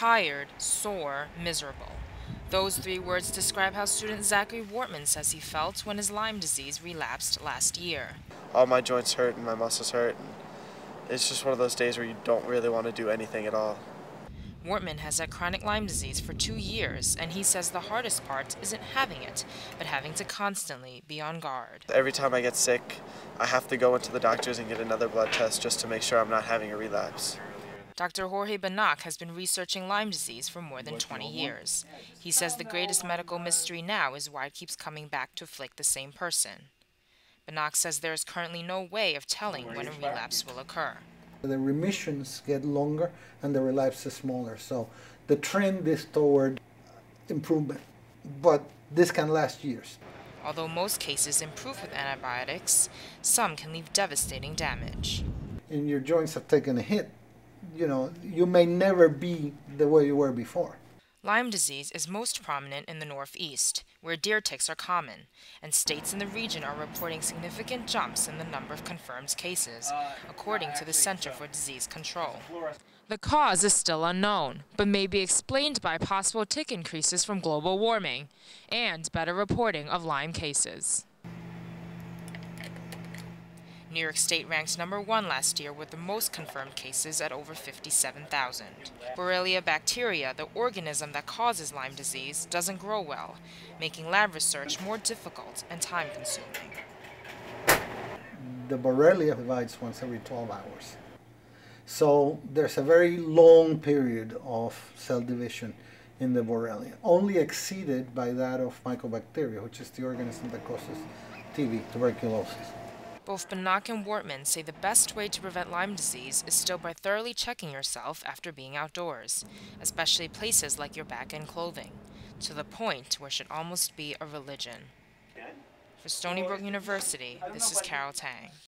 tired, sore, miserable. Those three words describe how student Zachary Wortman says he felt when his Lyme disease relapsed last year. All my joints hurt and my muscles hurt. And it's just one of those days where you don't really want to do anything at all. Wortman has had chronic Lyme disease for two years, and he says the hardest part isn't having it, but having to constantly be on guard. Every time I get sick, I have to go into the doctors and get another blood test just to make sure I'm not having a relapse. Dr. Jorge Benach has been researching Lyme disease for more than 20 years. He says the greatest medical mystery now is why it keeps coming back to afflict the same person. Benach says there is currently no way of telling when a relapse will occur. The remissions get longer and the relapse is smaller. So the trend is toward improvement, but this can last years. Although most cases improve with antibiotics, some can leave devastating damage. And your joints have taken a hit, you know, you may never be the way you were before. Lyme disease is most prominent in the Northeast, where deer ticks are common, and states in the region are reporting significant jumps in the number of confirmed cases, according to the Center for Disease Control. The cause is still unknown, but may be explained by possible tick increases from global warming and better reporting of Lyme cases. New York State ranked number one last year with the most confirmed cases at over 57,000. Borrelia bacteria, the organism that causes Lyme disease, doesn't grow well, making lab research more difficult and time consuming. The Borrelia divides once every 12 hours. So there's a very long period of cell division in the Borrelia, only exceeded by that of Mycobacteria, which is the organism that causes TB, tuberculosis. Both Benach and Wortman say the best way to prevent Lyme disease is still by thoroughly checking yourself after being outdoors, especially places like your back and clothing, to the point where it should almost be a religion. For Stony Brook University, this is Carol Tang.